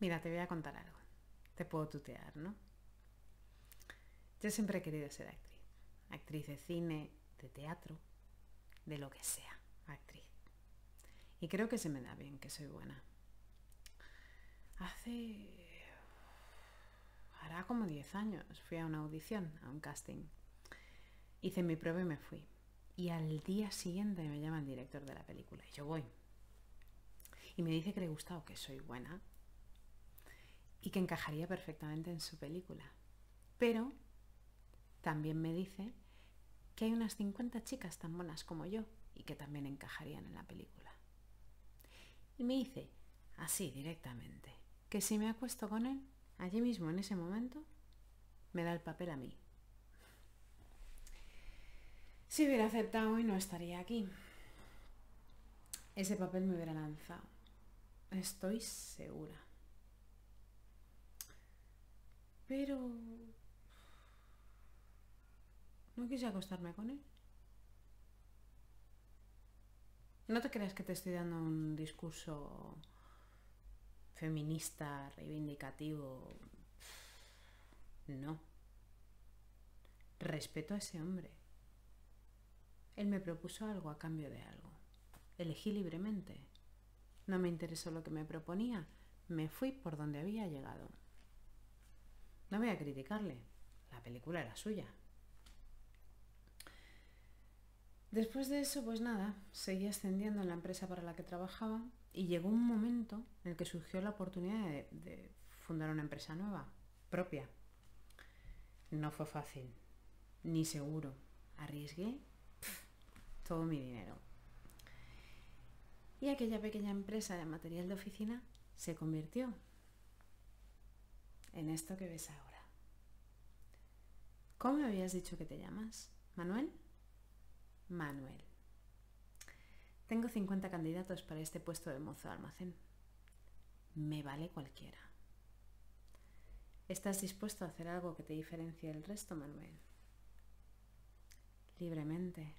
Mira, te voy a contar algo. Te puedo tutear, ¿no? Yo siempre he querido ser actriz. Actriz de cine, de teatro, de lo que sea, actriz. Y creo que se me da bien, que soy buena. Hace... hará como 10 años fui a una audición, a un casting. Hice mi prueba y me fui. Y al día siguiente me llama el director de la película y yo voy. Y me dice que le gusta o que soy buena y que encajaría perfectamente en su película. Pero también me dice que hay unas 50 chicas tan buenas como yo y que también encajarían en la película. Y me dice, así directamente, que si me acuesto con él, allí mismo en ese momento, me da el papel a mí. Si hubiera aceptado y no estaría aquí. Ese papel me hubiera lanzado. Estoy segura. Pero... No quise acostarme con él. No te creas que te estoy dando un discurso feminista, reivindicativo. No. Respeto a ese hombre. Él me propuso algo a cambio de algo. Elegí libremente. No me interesó lo que me proponía. Me fui por donde había llegado. No voy a criticarle. La película era suya. Después de eso, pues nada, seguí ascendiendo en la empresa para la que trabajaba y llegó un momento en el que surgió la oportunidad de, fundar una empresa nueva, propia. No fue fácil, ni seguro. Arriesgué todo mi dinero. Y aquella pequeña empresa de material de oficina se convirtió en esto que ves ahora. ¿Cómo me habías dicho que te llamas? ¿Manuel? Manuel. Tengo 50 candidatos para este puesto de mozo de almacén. Me vale cualquiera. ¿Estás dispuesto a hacer algo que te diferencie del resto, Manuel? Libremente.